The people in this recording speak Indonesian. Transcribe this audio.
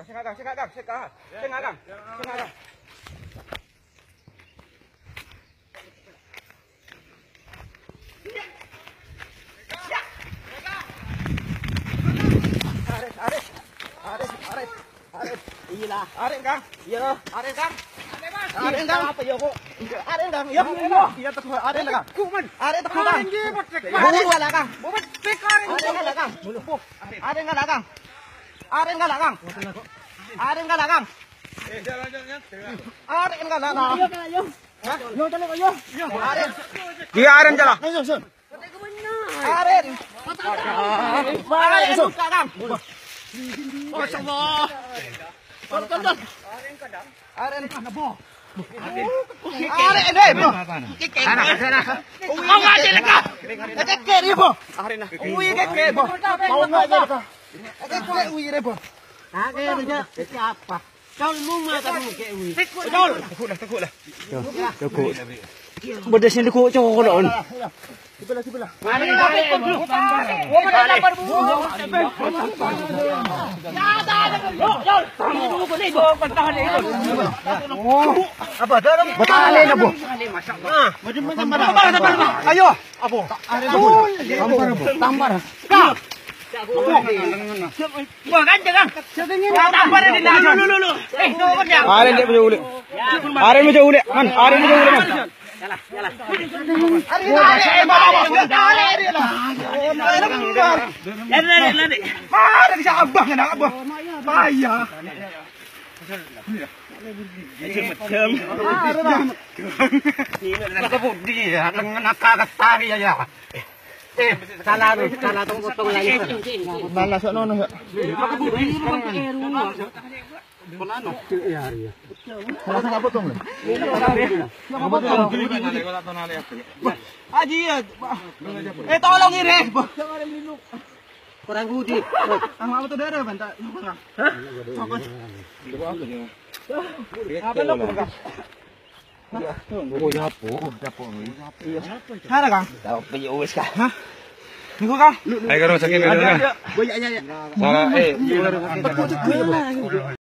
kang, sing kang, sing kang, sing kang, sing kang, sing kang. Ares, ares, ares, ares, ares. Iya lah. Ares kang, iya. Ares kang. Ares kang. Apa ya kok? Ares kang, iya. Iya tak ares kang. Kuman. Ares tak kang. Ares wala kang. Bumat pekarin. Ares kang kang. Ares kang kang. Kang kang. Ares kang kang. Ares kang kang. Hah? Yo talo kayo. Ares. Di aren jala. Aren. Aren kang. Masya Allah. Aren kadang. Aren na po. Aren ende bro. Sana sana. Uwi nga dili ka. Kekeri po. Aren na. Uwi kekeri po. Mau nga dili ka. Kekeri uwi re po. Dia siapa? Kau mau mata mu ke wi. Betul. Takut lah, lah. Sebelah sebelah. Mari bu. Ya. Yo yo. Tamu ni ni. Oh, apa dalam? Na. Macam macam mana? Ayo. Apa? Tambar. Tambar. Ka. Kan jangan. Ya. Eh, kan budi ya, dengan nakakatari ya. Eh, kala ro, potong lagi. Polano. Ya, ya. Ya. Eh tolong ini. Kurang budi. Apa tuh daerah banta? Apa lo buka? Oh, yapo. Yapo. Hara kang? Dapat pergi uwes ka. Niko kang? Ay, karon sakit na Ya, ya, ya. Sana, eh,